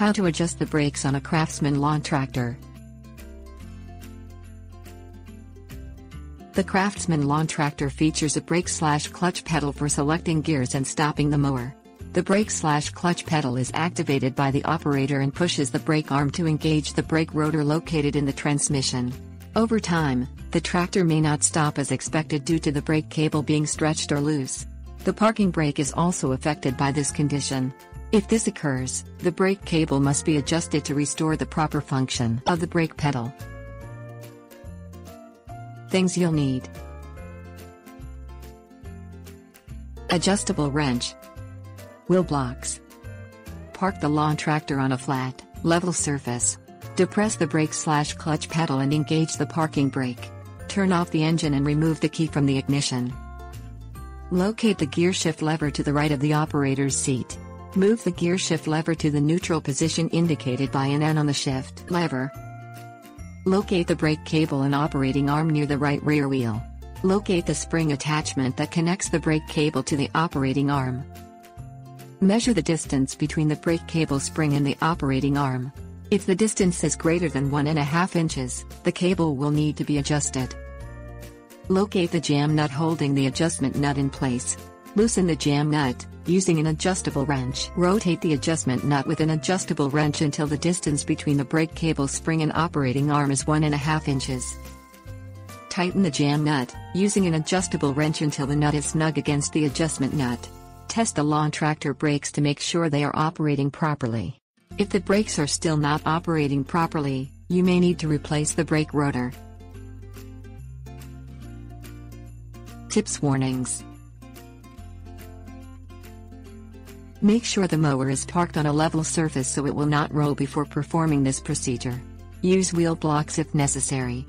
How to adjust the brakes on a Craftsman lawn tractor. The Craftsman lawn tractor features a brake slash clutch pedal for selecting gears and stopping the mower. The brake slash clutch pedal is activated by the operator and pushes the brake arm to engage the brake rotor located in the transmission. Over time, the tractor may not stop as expected due to the brake cable being stretched or loose. The parking brake is also affected by this condition. If this occurs, the brake cable must be adjusted to restore the proper function of the brake pedal. Things you'll need Adjustable wrench, Wheel blocks. Park the lawn tractor on a flat, level surface. Depress the brake slash clutch pedal and engage the parking brake. Turn off the engine and remove the key from the ignition. Locate the gear shift lever to the right of the operator's seat. Move the gear shift lever to the neutral position indicated by an N on the shift lever. Locate the brake cable and operating arm near the right rear wheel. Locate the spring attachment that connects the brake cable to the operating arm. Measure the distance between the brake cable spring and the operating arm. If the distance is greater than 1.5 inches, the cable will need to be adjusted. Locate the jam nut holding the adjustment nut in place. Loosen the jam nut, using an adjustable wrench. Rotate the adjustment nut with an adjustable wrench until the distance between the brake cable spring and operating arm is 1.5 inches. Tighten the jam nut, using an adjustable wrench until the nut is snug against the adjustment nut. Test the lawn tractor brakes to make sure they are operating properly. If the brakes are still not operating properly, you may need to replace the brake rotor. Tips Warnings Make sure the mower is parked on a level surface so it will not roll before performing this procedure. Use wheel blocks if necessary.